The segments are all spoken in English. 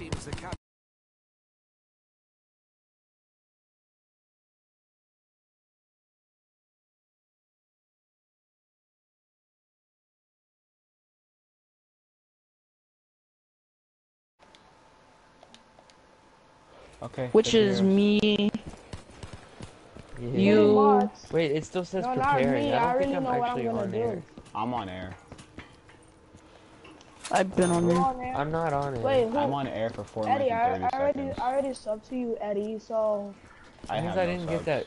Alas, it seems the cap. Okay. Which is to hear. me. Yeah. You- Wait, it still says No, not preparing. I I don't already think I'm I'm actually gonna on do. air. I'm on air. I've been on Come there. on, man. I'm not on it. Wait, who? I'm on air for four Eddie, minutes I, and I 30 already, seconds. I already subbed to you, Eddie. So, I Because have I no didn't subs. get that.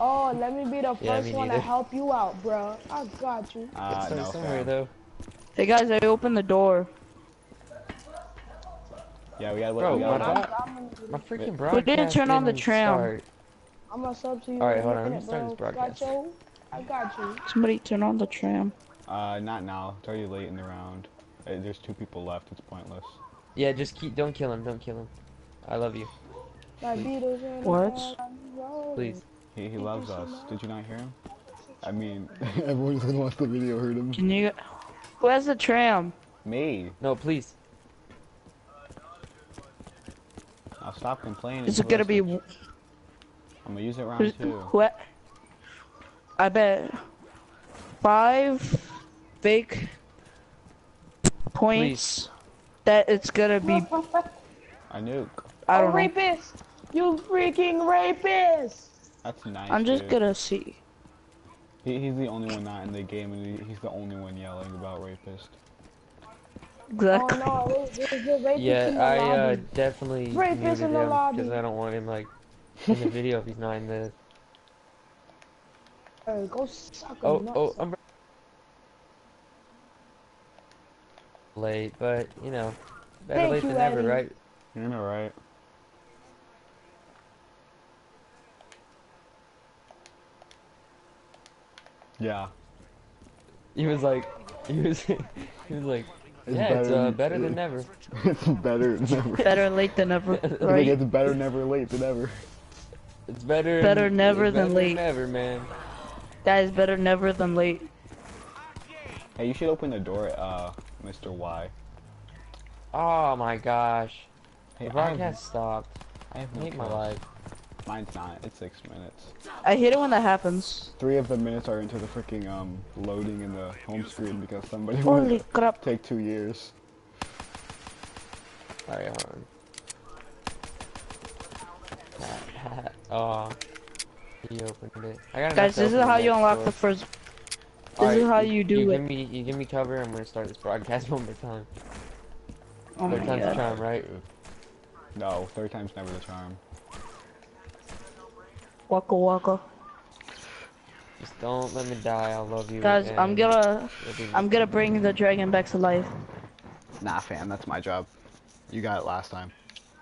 Oh, let me be the Yeah, first me one to help you out, bro. I got you. Uh, It's no, somewhere fam. though. Hey guys, I opened the door. Yeah, we gotta wait. Bro, we my, gotta bro- I'm, my freaking Who broadcast didn't turn on the tram? start. I'm gonna sub to you. Alright, hold on, let me minute, start this broadcast. Got you. I got you. Somebody turn on the tram. Uh, not now. It's already late in the round. Uh, There's two people left. It's pointless. Yeah, just keep. Don't kill him. Don't kill him. I love you. My Beatles in the What? car, I'm rolling. Please. He, he loves us. Did you not hear him? I mean, everyone's gonna watch the video. Heard him. Can you? Who has the tram? Me. No, please. I'll stop complaining. Is it gonna be? I'm gonna use it round Who's, two. what? I bet five fake points that it's gonna be. I nuke. I don't know. rapist! You freaking rapist! That's nice. I'm just dude. gonna see. He, he's the only one not in the game, and he, he's the only one yelling about rapist. Exactly. Oh no, there's, there's rapist Yeah, I uh, lobby. definitely Rapist muted in the him lobby. because I don't want him like in the video if he's not in the. Hey, go suck a Oh, nuts. oh, I'm late, but you know, better Thank late you, than never, right? You know, right? Yeah. He was like, he was, he was like, It's yeah, it's better uh, than- better than never. it's better than ever. Better late than never. I think Right? it's better never late than ever. It's better. Better never than better late. Never, man. That is better never than late. Hey, you should open the door, uh, Mr. Y. Oh my gosh, Hey, the I have, broadcast stopped. I have I no hate my life. Mine's not. It's six minutes. I hate it when that happens. Three of the minutes are into the freaking um loading in the home screen because somebody Holy wanted to crap! take two years. Alright, hold on. oh, he opened it. I got Guys, this is how you unlock the first. This is how you do you it. Give me, you give me cover. I'm gonna start this broadcast one more time. Oh my Third time's the god. charm, right? No, third time's never the charm. Waka waka. Just don't let me die. I'll love you. Guys, I'm gonna. I'm gonna bring the dragon back to life. Nah, fam, that's my job. You got it last time.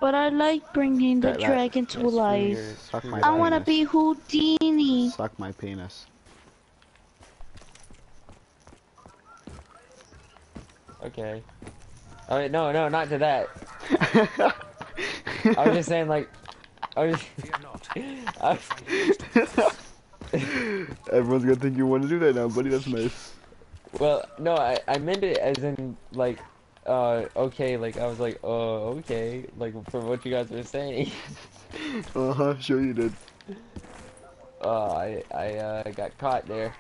But I like bringing the That- that- dragon to life. your- Suck my your I wanna be Houdini. Suck my penis. Okay. Oh wait, no, no, not to that. I was just saying, like, I was. I, Everyone's gonna think you want to do that now, buddy. That's nice. well, no, I, I meant it as in like, uh, okay, like I was like, oh, okay, like from what you guys were saying. Uh huh. Sure you did. Uh, I, I, uh, got caught there.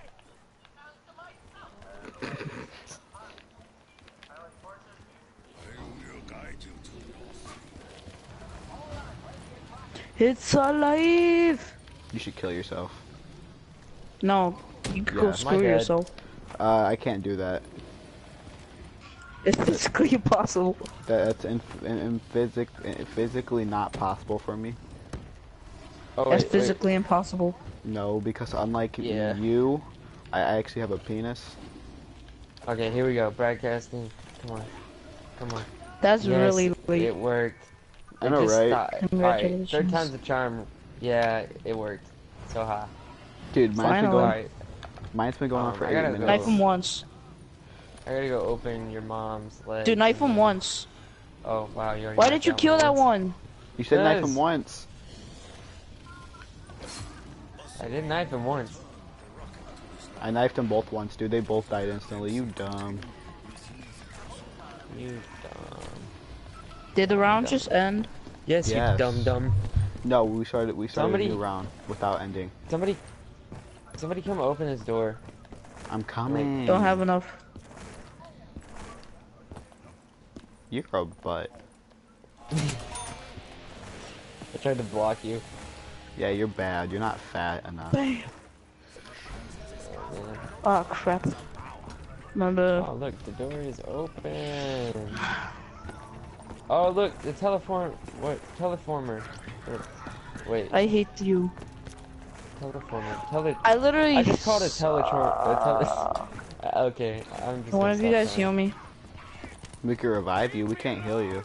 It's alive. You should kill yourself. No, you can Yeah, go screw bad. yourself. Uh, I can't do that. It's physically impossible. That- That's in, in, in physic, in physically not possible for me. Oh, That's wait, wait. physically impossible. No, because unlike Yeah. you, I, I actually have a penis. Okay, here we go. Broadcasting. Come on, come on. That's Yes, really late. It worked. I It know, just right? stopped. Alright, Congratulations. third time's the charm. Yeah, it worked. So high. Dude, mine's been going. Alright, Mine's been going on Um, for I eight gotta minutes. go. Knife him once. I gotta go open your mom's leg. Dude, knife and him once. Oh wow, you Why did you down kill that one? You said knife him once. I didn't knife him once. I knifed them both once, dude. They both died instantly. You dumb. You dumb. Did the round just end? Yes, Yes. you dumb dumb. No, we started. We started Somebody- a new round without ending. Somebody, somebody come open this door. I'm coming. Don't have enough. You're a butt. I tried to block you. Yeah, you're bad. You're not fat enough. Bam. Oh crap. Remember? Oh look, the door is open. Oh look, the teleform. What teleformer? Wait, I hate you. teleformer. Tele. I literally. I just called it teletron. A tele Uh, okay, I'm just. One of you guys now. heal me. We can revive you. We can't heal you.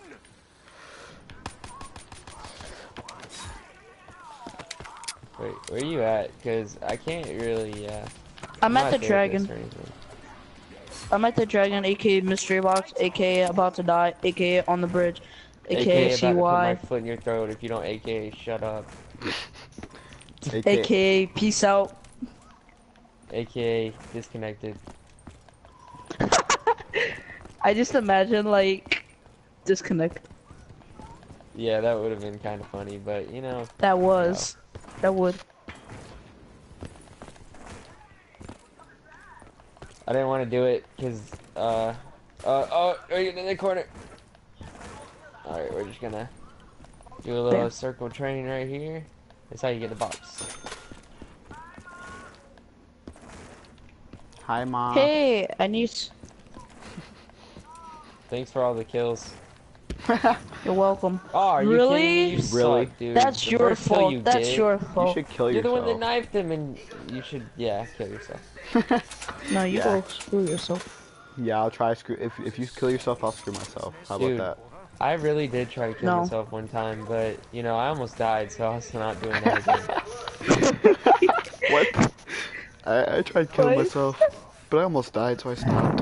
Wait, where are you at? Cause I can't really. Uh, I'm at the good at dragon. This or anything. I'm at the dragon, aka mystery box, aka about to die, aka on the bridge, aka, AKA about to put my foot in your throat if you don't AKA shut up. AK, aka peace out. AKA disconnected. I just imagine like disconnect. Yeah, that would have been kind of funny, but you know, That was. That would. I didn't want to do it because, uh, uh, oh, are you in the corner? Alright, we're just gonna do a little Bam. circle train right here. That's how you get the box. Hi, mom. Hey, I need. Thanks for all the kills. You're welcome. Oh, are you Really? You Really? suck, dude. That's The your fault. you That's get- your You fault. should kill yourself. You're the one that knifed him, and you should, yeah, kill yourself. No, you Yeah. go screw yourself. yeah, I'll try. Screw. If if you kill yourself, I'll screw myself. How Dude. that? I really did try to kill No. myself one time, but you know, I almost died, so I was not doing that again. what? I I tried killing What? myself, but I almost died, so I stopped.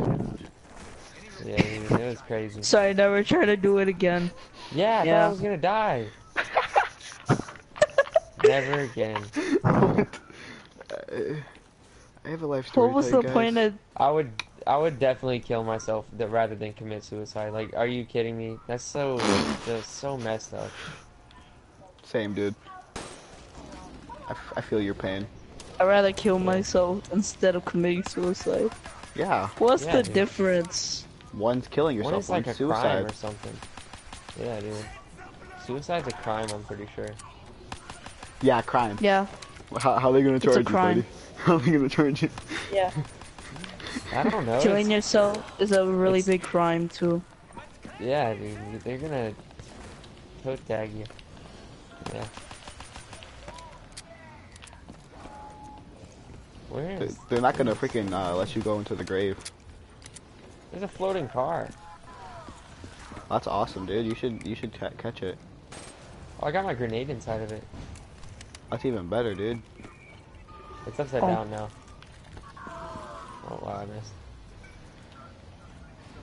yeah, it was, it was crazy. Sorry, never try to do it again. Yeah, I thought Yeah. I was gonna die. Never again. I I have a life story. What was to the tell you point of? I would, I would definitely kill myself th- rather than commit suicide. Like, are you kidding me? That's so, that's so messed up. Same, dude. I, f- I feel your pain. I'd rather kill myself instead of committing suicide. Yeah, What's Yeah, the dude. difference? one's killing One yourself, is like a one's crime or something. Yeah, dude. Suicide's a crime. I'm pretty sure. Yeah, crime. Yeah, How, how are they gonna a charge you, buddy? How are they gonna charge you? yeah. I don't know. Killing it's- yourself is a really it's- big crime too. Yeah, dude. They're gonna toe tag you. Yeah. Where They- is? They're not gonna freaking uh, let you go into the grave. There's a floating car. That's awesome, dude. You should you should ca- catch it. Oh, I got my grenade inside of it. That's even better, dude. It's upside Oh. down now. Oh wow, I missed.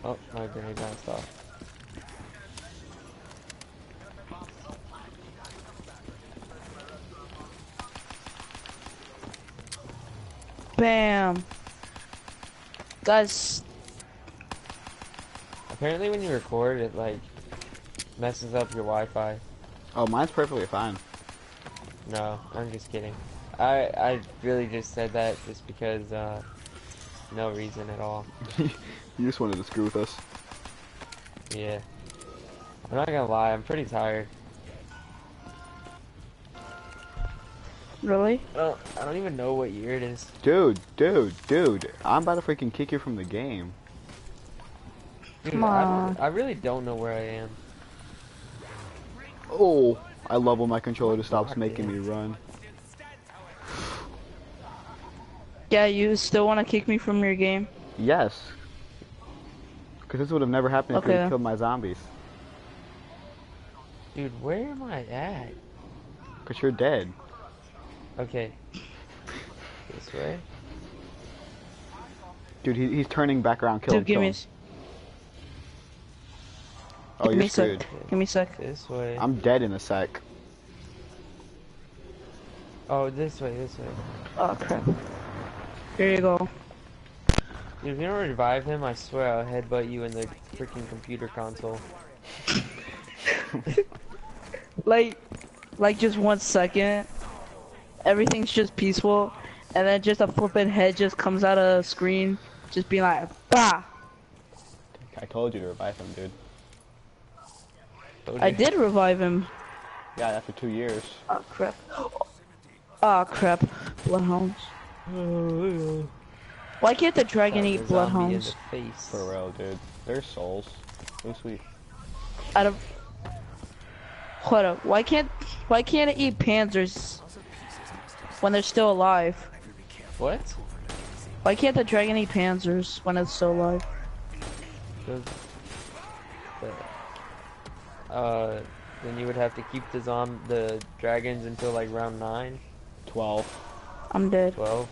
Oh, my grenade bounced off. Bam. Guys, Apparently, when you record, it like messes up your Wi-Fi. Oh, mine's perfectly fine. No, I'm just kidding. I I really just said that just because uh, no reason at all. you just wanted to screw with us. Yeah. I'm not gonna lie, I'm pretty tired. really? I don't, I don't even know what year it is. Dude, dude, dude. I'm about to freaking kick you from the game. Dude, Come I, on. don't- I really don't know where I am. Oh, I love when my controller just stops God making damn. me run. Yeah, you still want to kick me from your game? Yes. Because this would have never happened if you killed my zombies. Dude, where am I at? Because you're dead. Okay. This way? Dude, he, he's turning back around. Kill him, Dude, give kill me, him. s- Oh, give me you're a sec. screwed. Give me a sec. This way. I'm dead in a sec. Oh, this way, this way. Oh crap. Here you go. If you don't revive him, I swear I'll headbutt you in the freaking computer console. like, like just one second, everything's just peaceful, and then just a flipping head just comes out of the screen, just being like, bah. I told you to revive him, dude. I did revive him. Yeah, after two years. Oh crap. Oh crap. Bloodhounds. Why can't the dragon Shot eat the zombie bloodhounds? the face. For real, dude. They're souls. So sweet. Out of. Hold up. Why can't why can't it eat panzers when they're still alive? What? Why can't the dragon eat panzers when it's still alive? Uh, then you would have to keep the zom the dragons until like round 9, 12. I'm dead. 12.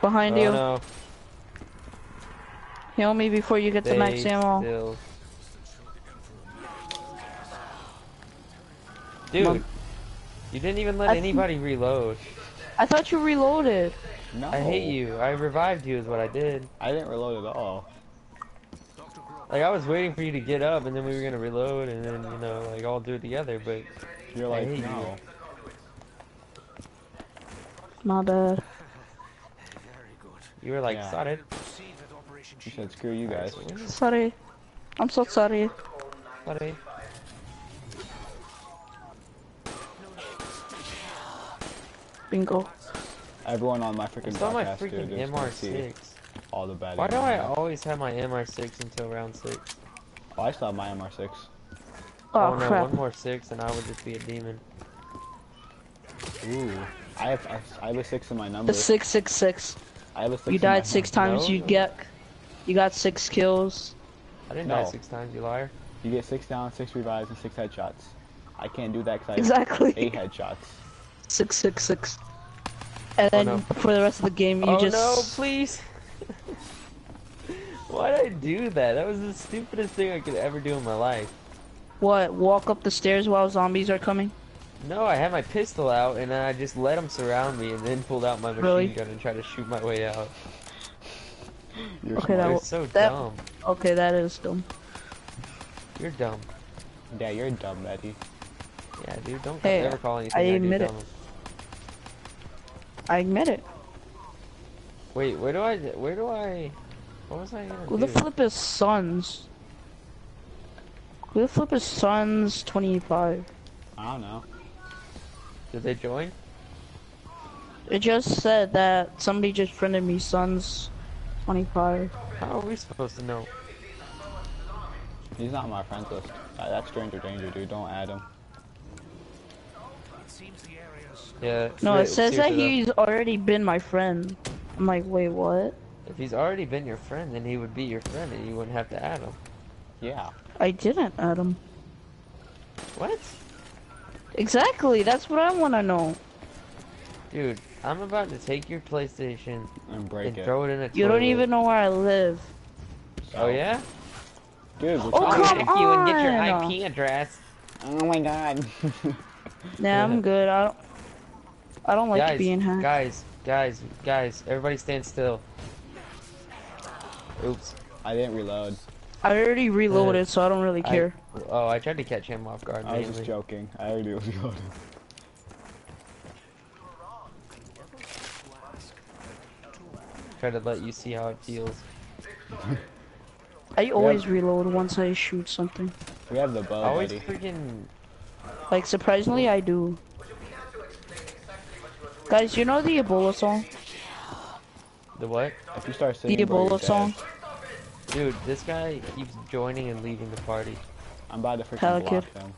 Behind oh you. no. Heal me before you get the max ammo. still. Dude, Mom. you didn't even let I anybody reload. I thought you reloaded. No. I hate you. I revived you is what I did. I didn't reload at all. Like I was waiting for you to get up and then we were gonna reload and then you know like all do it together, but You're like, hate no. My bad. you were like, Yeah. sorry. You said screw you guys. Sorry. I'm so sorry. Sorry. Bingo. Everyone on my I freaking still my podcast, dude, freaking is gonna see MR6. All the bad. Why do I always have my MR6 until round 6? Oh, I still have my MR6. Oh, no, crap. one more 6 and I would just be a demon. Ooh. I have I, I have a six in my number. The six six six. I have a six. You died six number. times. No. You get. You got six kills. I didn't die 6 times, you liar. You get six down, six revives, and six headshots. I can't do that because I have Exactly. eight headshots. Six six six. And Oh, then no. for the rest of the game, you oh just. no, please! Why did I do that? That was the stupidest thing I could ever do in my life. What? Walk up the stairs while zombies are coming? No, I had my pistol out and I just let them surround me and then pulled out my machine Really? gun and tried to shoot my way out. You're Okay, smart. that You're so that- dumb. Okay, that is dumb. You're dumb. Yeah, you're dumb, Betty. Yeah, dude, don't Hey, ever call anything I I, do admit it. dumb. I admit it. Wait, where do I, where do I, what was I gonna Who do? the flip is Sons? Who the flip is Sons 25? I don't know. Did they join? It just said that somebody just friended me Sons 25. How are we supposed to know? He's not on my friends list. Uh, that's stranger danger, dude. Don't add him. Yeah. No, wait, it says that seriously, though, he's already been my friend. I'm like, wait, what? If he's already been your friend, then he would be your friend and you wouldn't have to add him. Yeah. I didn't add him. What? Exactly, that's what I want to know. Dude, I'm about to take your PlayStation And break and it. throw it in a You don't even know where I live. Oh yeah? Dude, we're Oh, come to- Take you and get your! IP address. Oh my god. Nah, I'm good. I don't. I don't like guys, being hacked. guys, guys, guys, everybody stand still. Oops. I didn't reload. I already reloaded, uh, so I don't really I- care. Oh, I tried to catch him off guard. I was just joking. I already reloaded. Try to let you see how it feels. I always reload once I shoot something. We have the bow, I always buddy. freaking. Like surprisingly, I do. Guys, you know the Ebola song? The what? If you start singing, bro, you're Ebola dead. song? Dude, this guy keeps joining and leaving the party. I'm about to freaking Hell, block kid. him.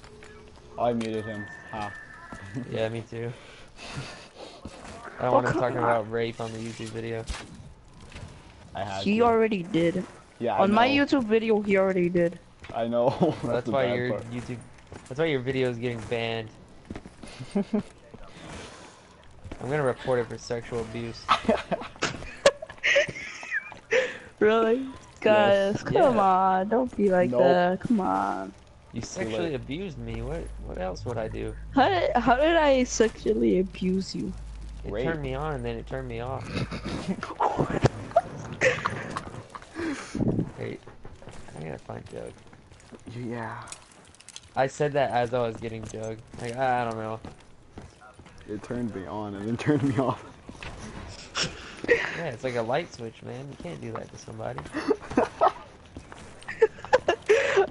Oh, I muted him. Ha. Yeah, me too. I don't Oh, want him come talking on. about rape on the YouTube video. I had He to. already did. Yeah, I On my. YouTube video, he already did. I know. that's That's why your part. YouTube. That's why your video is getting banned. I'm gonna report it for sexual abuse. Really? Guys, come Yeah. on. Don't be like Nope. that. Come on. You sexually abused me. What? What else would I do? How did, how did I sexually abuse you? It Great. turned me on and then it turned me off. Wait, I gotta find Jug. Yeah. I said that as I was getting Jug. Like I, I don't know. It turned me on and then turned me off. Yeah, it's like a light switch, man. You can't do that to somebody.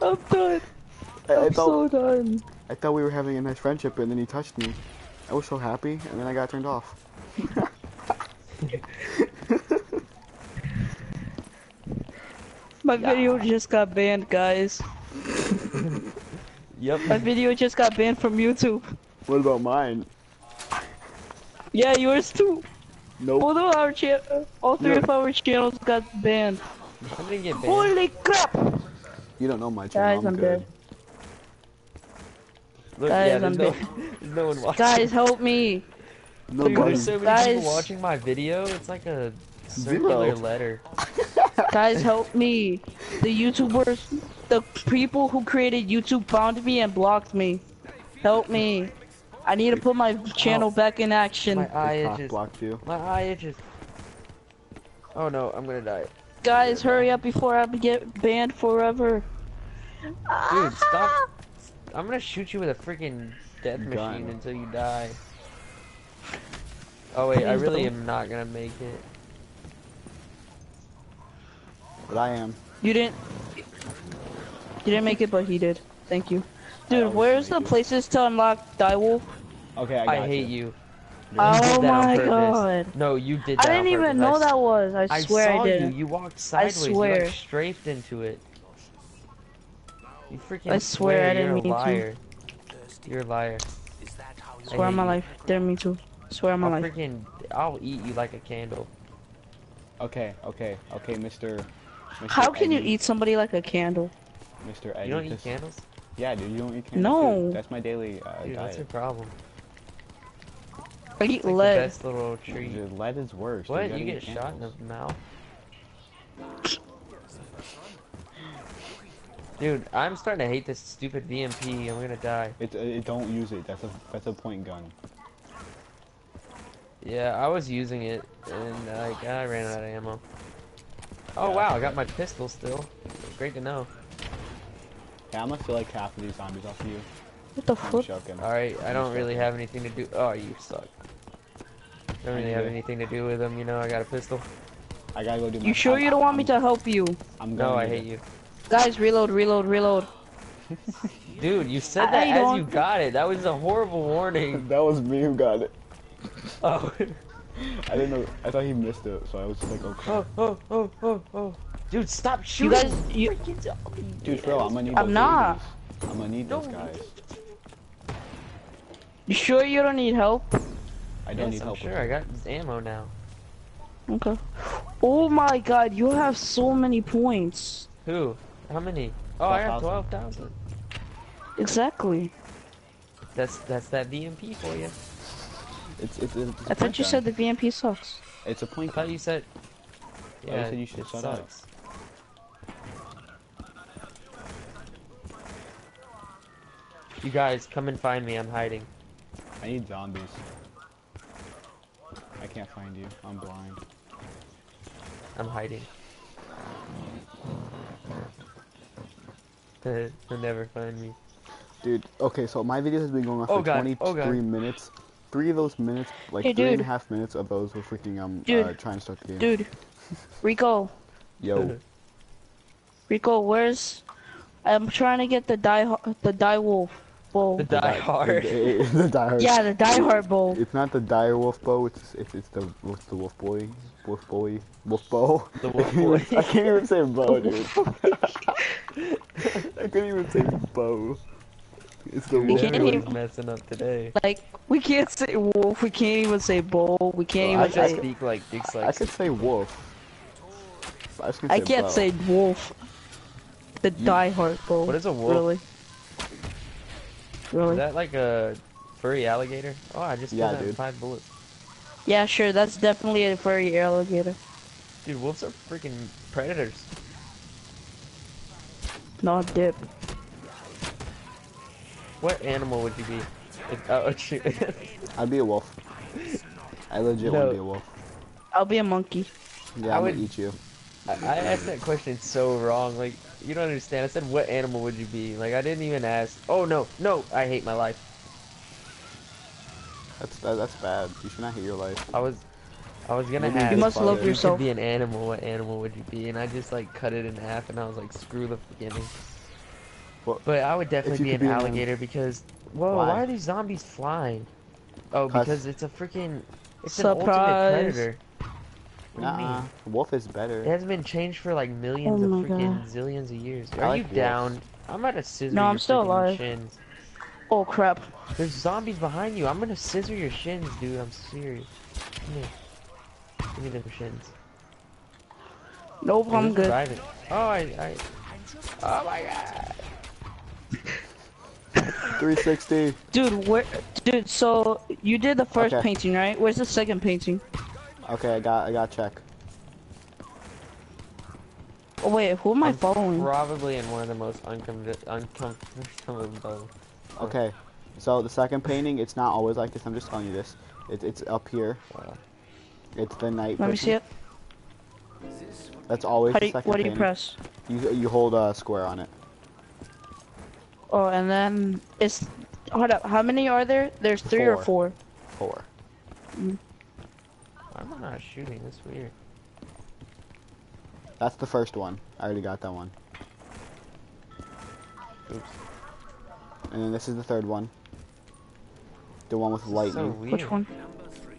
I'm done. I, I I'm so thought done. I thought we were having a nice friendship, and then he touched me. I was so happy, and then I got turned off. My video just got banned, guys. Yep. My video just got banned from YouTube. What about mine? Yeah, yours too. Nope. All of our cha- all three No. of our channels got banned. I didn't get banned. Holy crap! You don't know my channel. Guys, I'm good. dead. Look, Guys, yeah, I'm there's no, dead. no one watching. Guys, help me. No, Dude, there's so many Guys. people watching my video. It's like a circular Zero. letter. Guys, help me. The YouTubers, the people who created YouTube found me and blocked me. Help me. I need to put my channel oh, back in action. My eye Cock itches. blocked you. My eye itches. Oh no, I'm gonna die. Guys, hurry up before I get banned forever. Dude, stop. I'm gonna shoot you with a freaking death Gun. machine until you die. Oh wait, I really don't. am not gonna make it. But I am. You didn't. You didn't make it, but he did. Thank you. Dude, where's the places to unlock Direwolf? Okay, I got I hate you. You Oh did that on my god. No, you did I didn't on even know I that was. I I swear saw I didn't. you. You walked sideways. I swear. like strafed into it. You freaking I swear I didn't You're mean a to. liar. You're a liar. I Swear on my you. life. Dare me to. Swear on my I'll life. freaking. I'll eat you like a candle. Okay, okay, okay, Mr. Mr. How can you eat somebody like a candle? Mr. Eddie? You don't eat this- candles? Yeah, dude, you don't eat candles. No. dude. That's my daily uh, Dude, that's your problem. I eat It's like the lead. best little treat. Dude, lead is worse. What? You, gotta You get shot in the mouth? Dude, I'm starting to hate this stupid VMP. I'm gonna die. It, uh, it don't use it. That's a that's a point gun. Yeah, I was using it, and like I ran out of ammo. Oh Yeah. wow, I got my pistol still. Great to know. Yeah, I'm gonna feel like half of these zombies off of you. What the fuck? All right, I don't really have anything to do. Oh, you suck. Don't really have anything to do with them, you know. I got a pistol. I gotta go do my. You sure I'm- you don't want me to help you? I'm No, gonna I hate it. you, Guys, reload, reload, reload. dude. You said I that as don't- you got it. That was a horrible warning. That was me who got it. Oh, I didn't know. I thought he missed it, so I was just like, okay. oh, oh, oh, oh, oh. Dude, stop You shooting. guys, you. Dude, for real, I'm gonna need. I'm those not. babies. I'm gonna need those No. guys. You sure you don't need help? I don't Yes, need I'm help. sure. I it. got ammo now. Okay. Oh my god, you have so many points. Who? How many? Oh, I got 12,000. Exactly. That's that's that VMP for you. It's it's. it's a I point thought you gun. said the VMP sucks. It's a point. thought gun. you said. Oh, you Yeah, said you should it shut up. sucks. You guys, come and find me. I'm hiding. I need zombies. I can't find you. I'm blind. I'm hiding. They'll never find me. Dude, okay, so my video has been going on Oh for God, 23 oh minutes. Three of those minutes, like Hey, three and a half minutes of those were freaking um Dude. uh, trying to start the game. Dude, Rico, Yo, Rico, where's? I'm trying to get the die the die wolf bow. The Die Hard. The, the, the die hard. yeah, the die hard bow. It's not the dire wolf bow. It's it's, it's the what's the wolf boy, wolf boy, wolf bow. The wolf I can't even- boy. I can't even say bow, dude. I couldn't even say bow. It's the We wolf. can't Everybody's even- messing up today. Like we can't say wolf. We can't even say bow. We can't Well, even I- I say. speak like Dick I likes. could say wolf. I, can't I say can't bow. say wolf. The You- die hard bow. What is a wolf? Really? Is that like a furry alligator? Oh, I just Yeah, killed that in dude. five bullets. Yeah, sure. That's definitely a furry alligator. Dude, wolves are freaking predators. Not dip. What animal would you be? If, oh, shoot. I'd be a wolf. I legit No. want to be a wolf. I'll be a monkey. Yeah, I would- eat you. I, I asked that question so wrong. Like, you don't understand. I said, what animal would you be? Like, I didn't even ask. Oh, no, no, I hate my life. That's that, that's bad. You should not hate your life. I was, I was gonna Maybe ask. You must love father. you yourself. could be an animal. What animal would you be? And I just like cut it in half, and I was like, screw the beginning. What- But I would definitely be an be an alligator because, whoa, Why? why? are these zombies flying? Oh, because it's a freaking, it's Surprise. an ultimate predator. What do you Nuh-uh. mean? Wolf is better. It hasn't been changed for like millions Oh of my freaking God. zillions of years. Are like you wolves. down? I'm about to scissor No, your I'm still alive. shins. Oh crap. There's zombies behind you. I'm gonna scissor your shins, dude. I'm serious. Come here. Give me them shins. Nope, Hey, I'm good. reviving? Oh, I, I. Oh my god. 360. Dude, where? Dude, so you did the first Okay. painting, right? Where's the second painting? Okay, I got I got check. Oh wait, who am I I'm following? Probably in one of the most uncom uncomfortable. Okay, so the second painting, it's not always like this. I'm just telling you this. It, it's up here. Uh, It's the night. Let me see it. That's always How the do you, second what do you painting. press? You you hold a square on it. Oh, and then it's. Hold up. How many are there? There's three or Four. four. Four. Why am I not shooting? That's weird. That's the first one. I already got that one. Oops. And then this is the third one. The one with This lightning. So. Which one? Number three,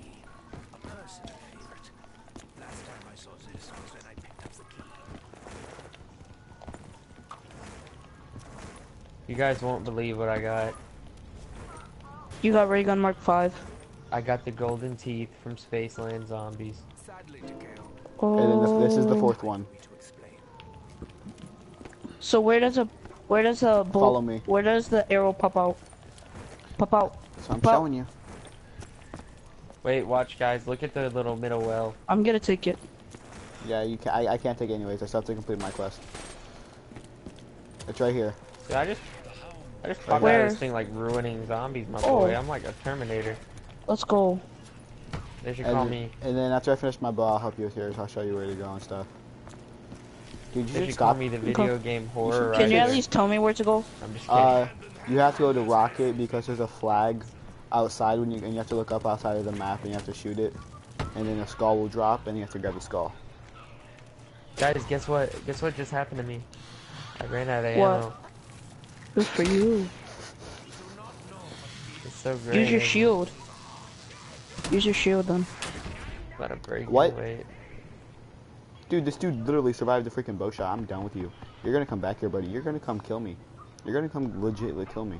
a personal favorite. Last time I saw this was when I picked up the key. You guys won't believe what I got. You got ray gun mark five. I got the golden teeth from Spaceland Zombies. Oh. And then the, this is the fourth oh. one. me to explain. So where does a where does a bolt, Follow me. Where does the arrow pop out? Pop out. So I'm Well- showing you. Wait, watch, guys. Look at the little middle well. I'm gonna take it. Yeah, you can. I, I can't take it anyways. I still have to complete my quest. It's right here. Dude, I just, I just popped out Where? of this thing like ruining zombies, my Oh. boy. I'm like a Terminator. Let's go. They should And, call me. and then after I finish my bow, I'll help you with yours. I'll show you where to go and stuff. Dude, you They should should call me the video game horror Can you at least tell me where to go? I'm just kidding. Uh, you have to go to Rocket because there's a flag outside when you and you have to look up outside of the map and you have to shoot it, and then a skull will drop and you have to grab the skull. Guys, guess what? Guess what just happened to me? I ran out of What? ammo. Good for you. It's so great. Use your shield. Use your shield then. About to break. What? Wait. Dude, this dude literally survived the freaking bow shot. I'm done with you. You're gonna come back here, buddy. You're gonna come kill me. You're gonna come legitly kill me.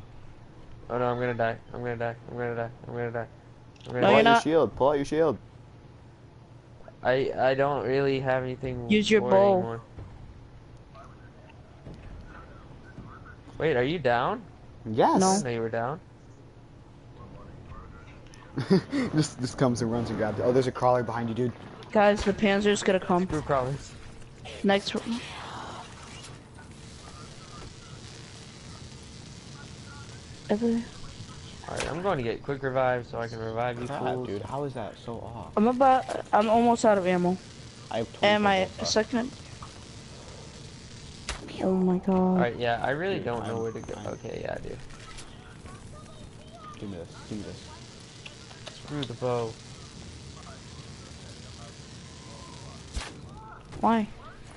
Oh no, I'm gonna die. I'm gonna die. I'm gonna die. I'm gonna die. I'm gonna No, Pull you're out your shield. Pull out your shield. I I don't really have anything. Use your bow. Anymore. Wait, are you down? Yes. No. I you were down. just just comes and runs and grabs it. Oh, there's a crawler behind you, dude. Guys, the panzer's gonna come. Screw crawlers. Next. Ever- Alright, I'm going to get quick revive so I can revive you Crap, fools. dude. How is that so off? I'm about. I'm almost out of ammo. I have 20 And my second. Oh my god. Alright, yeah, I really Dude, don't know I'm- where to go. I'm- Okay, yeah, dude. Give me this. Give me this. Screw the bow. Why?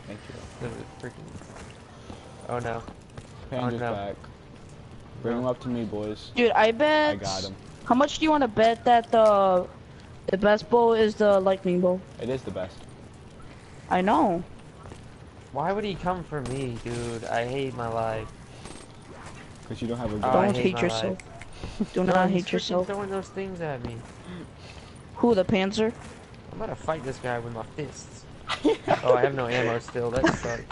Thank you. This freaking. Oh no. Panda's oh, no. back. Bring him up to me, boys. Dude, I bet. I bet. got him. How much do you want to bet that the the best bow is the lightning bow? It is the best. I know. Why would he come for me, dude? I hate my life. Because you don't have a Oh, gun. I Don't hate hate my yourself. Do not he's hate yourself. throwing those things at me. Who, the Panzer? I'm gonna fight this guy with my fists. oh, I have no ammo still. That sucks.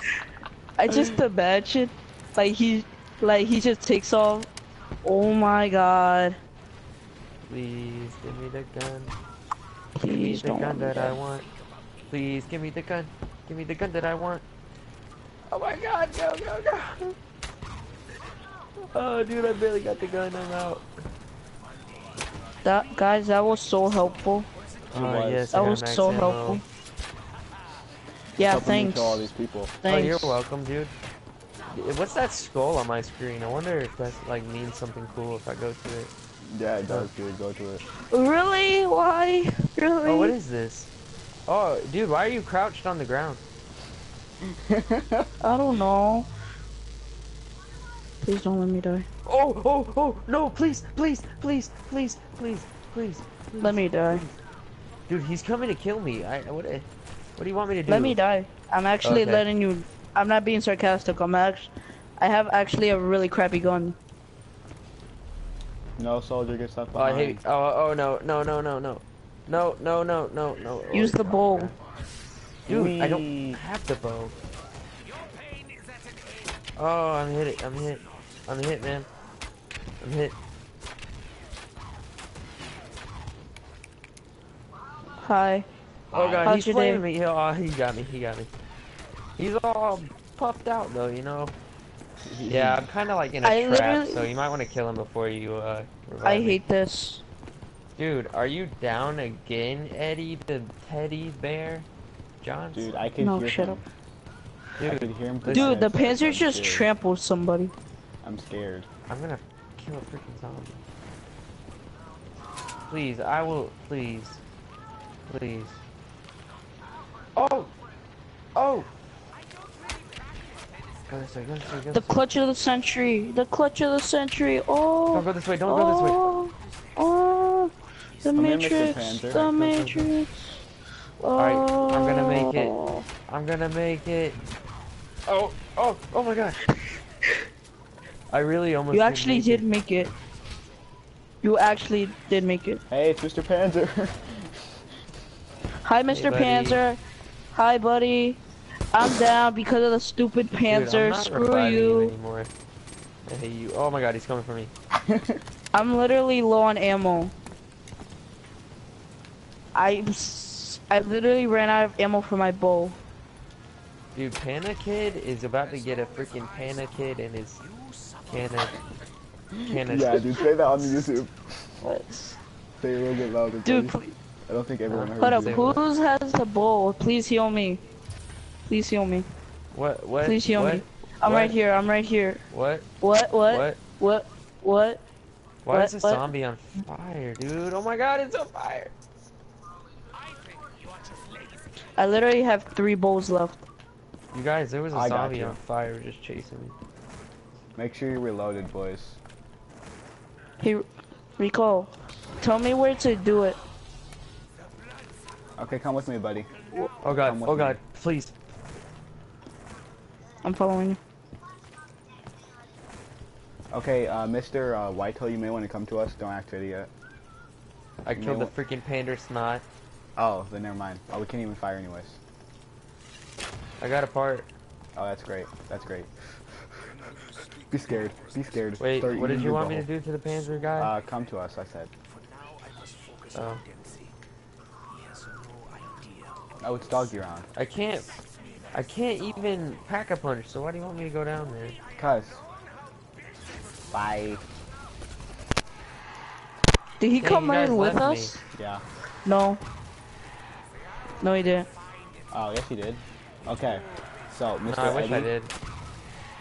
I just imagine, like he, like he just takes off. Oh my god! Please give me the gun. Give me Please the gun that I want. Please give me the gun. Give me the gun that I want. Oh my god, go, go, go. Oh, dude, I barely got the gun. I'm out. That guys, that was so helpful. Oh, was. yes, That was so ammo. helpful. Yeah, Helping me thanks. kill all these people. Oh, Thanks. you're welcome, dude. What's that skull on my screen? I wonder if that like means something cool if I go to it. Yeah, it does, dude. Go to it. Really? Why? Really? Oh, what is this? Oh, dude, why are you crouched on the ground? I don't know. Please don't let me die. Oh, oh, oh, no, please, please, please, please, please, please. let me die. Dude, he's coming to kill me. I, what, what do you want me to do? Let me die. I'm actually okay. letting you, I'm not being sarcastic. I'm actually, I have actually a really crappy gun. No soldier gets up behind. Oh, I hate, oh, oh, no, no, no, no, no. No, no, no, no, no. Use oh, the bow. Dude, Wee. I don't have the bow. Oh, I'm hit it. I'm hit. I'm hit, man. I'm hit. Hi. Oh god, How's he's your flaming day? me. Oh, he got me. He got me. He's all puffed out though, you know. Yeah, I'm kind of like in a I trap, literally- so you might want to kill him before you uh. revive I me. hate this. Dude, are you down again, Eddie the teddy bear? John? Dude, I can No, hear shut him. up. I Dude, can hear him. Dude, the protest. Panzer just scared. trampled somebody. I'm scared. I'm gonna kill a freaking zombie. Please, I will. Please, please. Oh, oh. Go this way. Go this way. Go The this way. clutch of the century. The clutch of the century. Oh. Don't go this way. Don't go this way. oh, Oh. The Come here, Mr. Matrix. Panzer. The Matrix. Alright, I'm gonna make it. Oh. I'm gonna make it. Oh, oh, oh my god. I really almost. You actually did it. make it. You actually did make it. Hey, it's Mr. Panzer. Hi, Mr. buddy. Panzer. Hi, buddy. I'm down because of the stupid Dude, Panzer. I'm not Screw you. anymore. I hate you. Oh my god, he's coming for me. I'm literally low on ammo. I I literally ran out of ammo for my bow. Dude, Panda Kid is about to get a freaking Panda Kid in his cannon. Cannon. yeah, dude, say that on the YouTube. What? Say it a little bit louder, Dude, please. I don't think everyone heard hold up. you. Who has the bowl? Please heal me. Please heal me. What? What? Please heal what? me. I'm What? right here. I'm right here. What? What? What? What? What? What? Why What? is this What? zombie on fire, dude? Oh my god, it's on fire! I literally have three bowls left. You guys, there was a I zombie on fire just chasing me. Make sure you're reloaded, boys. Hey, Rico, tell me where to do it. Okay, come with me, buddy. Oh god, Come with oh me. god, please. I'm following you. Okay, uh, Mr. Uh, Whitetail, you may want to come to us. Don't act idiot. I You killed the freaking Panzersoldat. Oh, then never mind. Oh, we can't even fire anyways. I got a part. Oh, that's great. That's great. Be scared. Be scared. Wait, Start what did you your want me to do to the panzer guy? Uh, come to us, I said. For now, I must focus Oh. on Dempsey. He has no idea. Oh, it's doggy round. I can't. I can't even pack a punch, so why do you want me to go down there? Cuz. Bye. Did he Hey, come in with left me. us? Yeah. No. No, he didn't. Oh, yes, he did. Okay. So, Mr. No, I wish I did.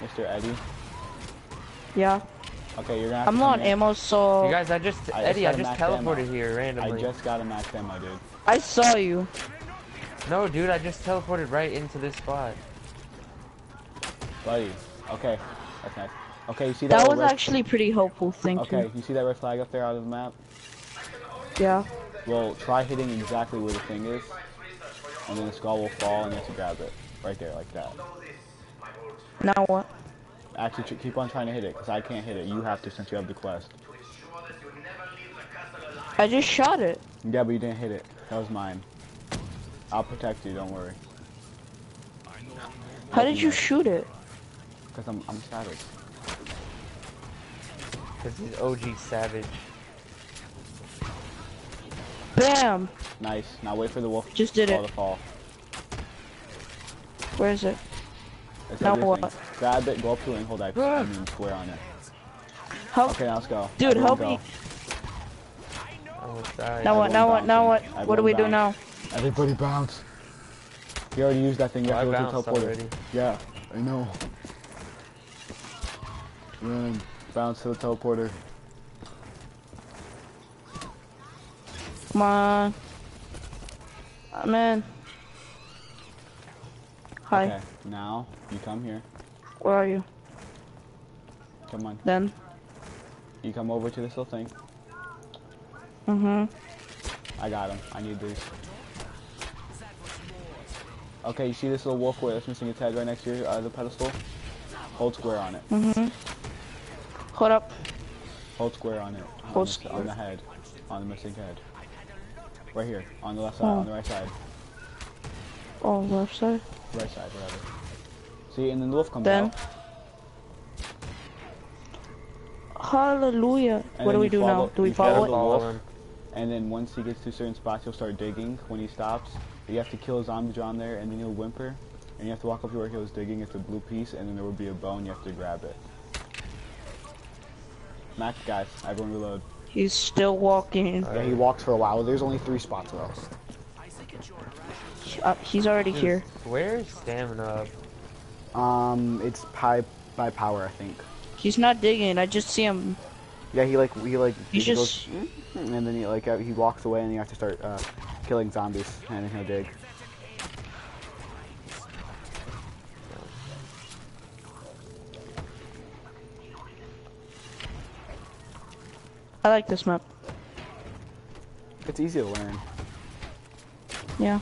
Mr. Eddie. Yeah. Okay, you're gonna have I'm to low come on ammo, so You guys, I just, I just Eddie, I just max ammo. teleported here randomly. I just got a max ammo, dude. I saw you. No, dude, I just teleported right into this spot. Buddy. Okay. That's nice. Okay, you see that? That was red- actually pretty helpful. Thank Okay, you see that red flag up there out of the map? you. Yeah. Well, try hitting exactly where the thing is, and then the skull will fall, and you have to grab it. Right there, like that. Now what? Actually, tr- keep on trying to hit it, because I can't hit it. You have to, since you have the quest. I just shot it. Yeah, but you didn't hit it. That was mine. I'll protect you, don't worry. How did you shoot it? Because I'm, I'm savage. Because he's OG Savage. Bam! Nice. Now wait for the wolf Just did skull it. to fall. Where is it? It's Now everything. what? Grab it, go up to it, and hold X. I mean, square on it. Help! Okay, now let's go. Dude, Everyone help go. me. almost died. Now what? Now what? Now what? Everyone What do we do now? Everybody bounce. You already used that thing. You Oh, have I to go to bounced the teleporter. already. Yeah, I know. Run, bounce to the teleporter. Come on. I'm in. Hi. Okay, now you come here. Where are you? Come on. Then. You come over to this little thing. Mm-hmm. I got him. I need these. Okay, you see this little wolf boy that's missing its head right next to your, uh, the pedestal? Hold square on it. Mhm. Hold up. Hold square on it. On, Hold the, on the head. On the missing head. Right here. On the left side. On the right side. Oh, left side. Right side, whatever. See, and then the wolf comes Then. out. Hallelujah. And what do we do follow- now? Do we follow follow the it? wolf. Follow him. And then once he gets to certain spots, he'll start digging. When he stops, you have to kill a zombie drawn there, and then he'll whimper. And you have to walk up to where he was digging. It's a blue piece, and then there will be a bone. You have to grab it. Max, guys, everyone reload. He's still walking. Yeah, he walks for a while. There's only three spots left. Uh, he's already Dude, here. Where's stamina? up? Um, it's by by power, I think. He's not digging. I just see him. Yeah, he like he like He's he just. goes, and then he like uh, he walks away, and you have to start uh, killing zombies, and then he'll dig. I like this map. It's easy to learn. Yeah.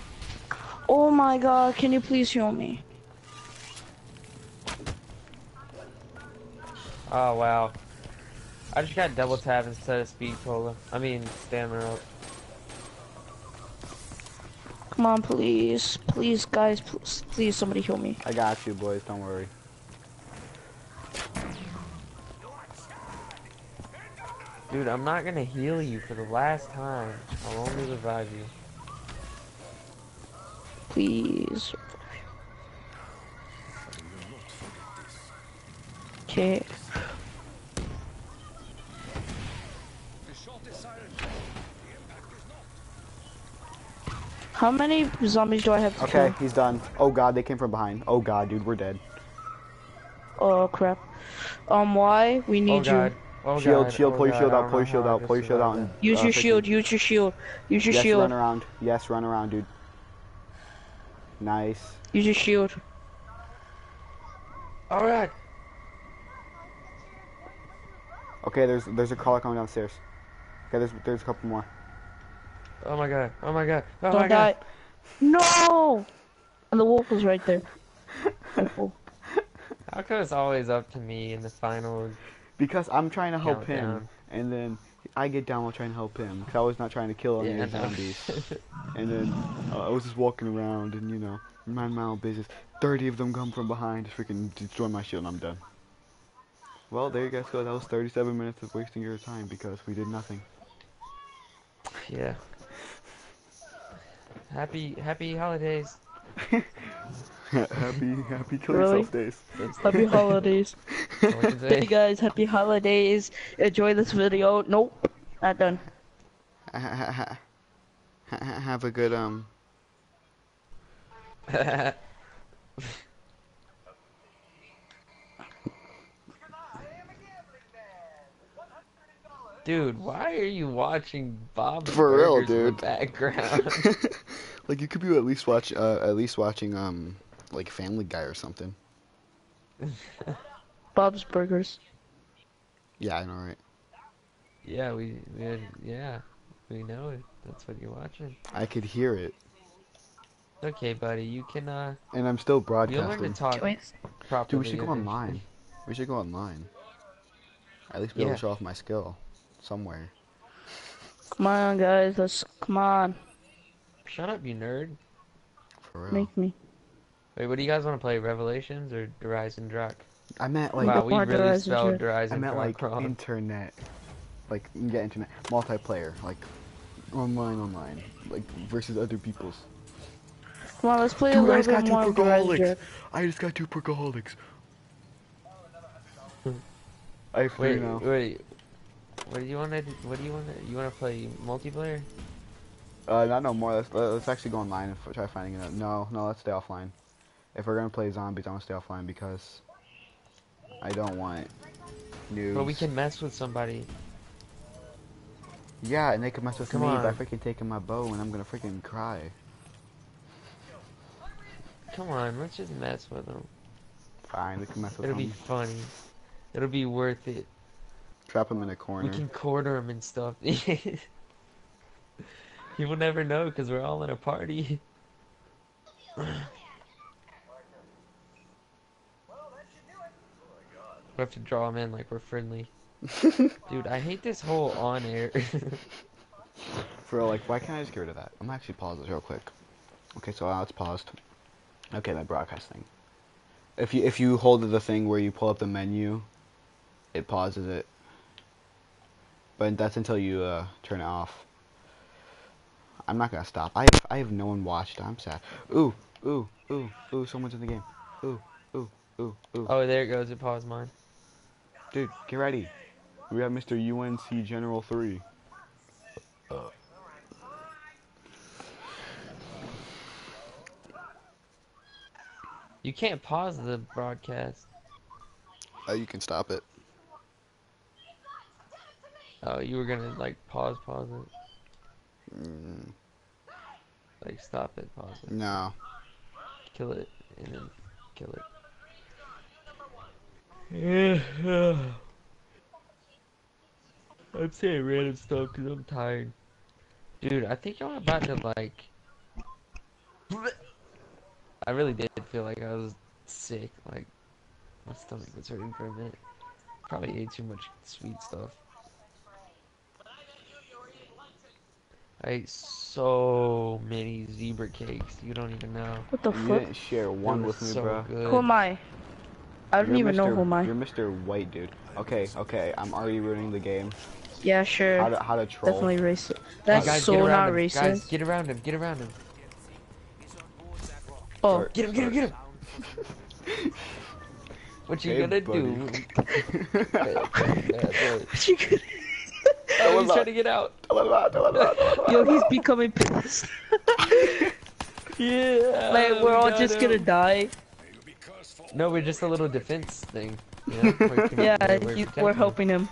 Oh my god, can you please heal me? Oh wow. I just got double tap instead of speed cola. I mean stamina up. Come on, please. Please, guys, please, please somebody heal me. I got you, boys. Don't worry. Dude, I'm not gonna heal you for the last time. I'll only revive you. Please. Okay. How many zombies do I have to Okay, kill? he's done. Oh god, they came from behind. Oh god, dude, we're dead. Oh crap. Um, why? We Oh need god. you. Oh shield, god. shield, oh pull your shield out, pull your shield out, pull your shield out, Use uh, your shield. Use your shield. Use your Yes, shield. run around. Yes, run around, dude. Nice. Use your shield. Alright. Okay, there's there's a caller coming downstairs. Okay, there's there's a couple more. Oh my god. Oh my god. Oh Don't my god. No! And the wolf was right there. How come it's always up to me in the final? Because I'm trying to help him, and then I get down while trying to help him. Cause I was not trying to kill any Yeah, the zombies. and then uh, I was just walking around, and you know, mind my own business. Thirty of them come from behind, just freaking destroy my shield, and I'm done. Well, there you guys go. That was 37 minutes of wasting your time because we did nothing. yeah. Happy happy holidays. happy, happy kill Really? yourself days. happy holidays. That's all I can Hey guys, happy holidays. Enjoy this video. Nope. Not done. Ha- ha- ha- ha- Have a good um. Dude, why are you watching Bob For real, in the dude. background? like you could be at least watch uh, at least watching um like Family Guy or something. Bob's Burgers. Yeah, I know, right? yeah, we, we had, yeah, we know it. That's what you're watching. I could hear it, Okay, buddy, you can uh, and I'm still broadcasting. you'll learn to broadcasting. talk Wait. properly. Dude, we should go online. We should go online. At least be able to show off my skill somewhere. Come on, guys. Let's come on. Shut up, you nerd. For real. Make me. Wait, what do you guys want to play? Revelations or Horizon Drak? I meant like wow, don't we want really Horizon spelled Drak. Horizon I meant Drak like wrong. internet, like you get internet multiplayer, like online, online, like versus other people's. Come on, let's play a Dude, I little just got bit two more of Horizon I just got two perkaholics. I have three Wait, now. wait. What do you want to? What do you want to? You want to play multiplayer? Uh, not no more. Let's let's actually go online and try finding it. No, no, let's stay offline. If we're gonna play zombies, I want to stay offline because I don't want news. But we can mess with somebody. Yeah, and they can mess with Come me by on. freaking taking my bow, and I'm gonna freaking cry. Come on, let's just mess with them. Fine, they can mess with It'll be funny. It'll be worth it. Trap them in a corner. We can corner them and stuff. you will never know because we're all in a party. We have to draw them in like we're friendly. Dude, I hate this whole on air. For real, like, why can't I just get rid of that? I'm actually pause this real quick. Okay, so now it's paused. Okay, my broadcast thing. If you if you hold the thing where you pull up the menu, it pauses it. But that's until you uh, turn it off. I'm not gonna stop. I have I have no one watched. I'm sad. Ooh ooh ooh ooh. Someone's in the game. Ooh ooh ooh ooh. oh, there it goes. It paused mine. Dude, get ready. We have Mr. UNC General Three. You can't pause the broadcast. Uh, you can stop it. Oh, you were gonna like pause, pause it. Mm, Like stop it, pause it, no. kill it, and then kill it. Yeah. I'm saying random stuff because I'm tired. Dude, I think I'm about to like. I really did feel like I was sick. Like my stomach was hurting for a minute. Probably ate too much sweet stuff. I ate so many zebra cakes. You don't even know. What the You fuck? didn't share one with me, so bro. good. Who am I? I don't You're even know who am I. You're Mr. White dude. Okay, okay. I'm already ruining the game. Yeah, sure. How to how to troll? Definitely racist. That's guys, so not him. racist. Guys, get around him. Get around him. He's on board that rock. oh, Get him, get him, get him. What you Hey, gonna buddy. do? What you gonna- Oh, he's trying to get out. Tell him about, tell him about, tell him about. Yo, he's becoming pissed. Yeah. like we're we all just him. gonna die. No, we're just a little defense thing. You know? We're, Yeah, we're, you- we're protecting him. helping him.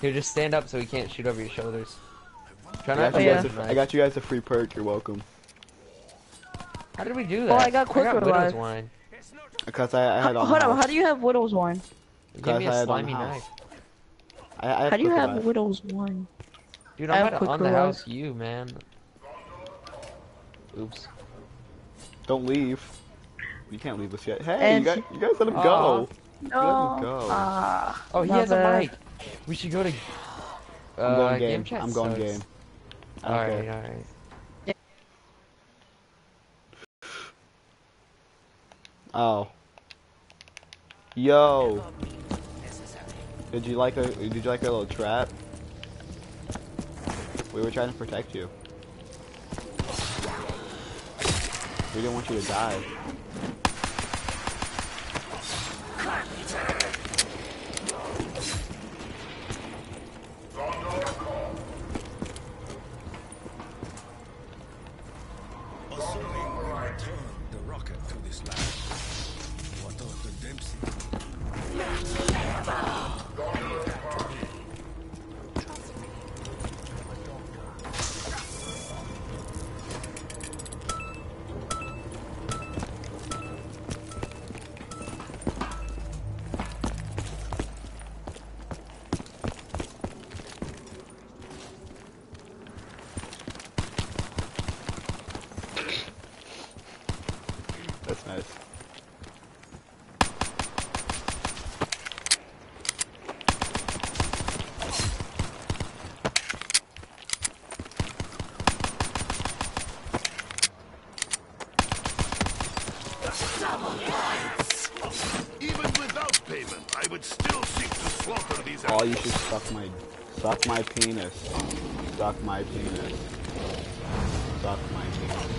Here, just stand up so he can't shoot over your shoulders. Try I not got, to you Oh, guys lose a, I got you guys a free perk. You're welcome. How did we do that? Oh, I got quicker Widow's life. wine. Because I, I had on Hold on, how do you have widow's wine? Give me I a had slimy knife. I, I How do you have life. widow's wine? Dude, I I'm have about to on the life. house you, man. Oops. Don't leave. You can't leave us yet. Hey, you, got, you guys let him Aw. go. No. go. Ah. Oh, he My has a bad. mic. We should go to. Uh, I'm going game. chat I'm going sucks. game. I don't Alright, care. alright. Oh. Yo. Did you like a Did you like a little trap? We were trying to protect you. We didn't want you to die. Penis. Suck my penis. Suck my penis.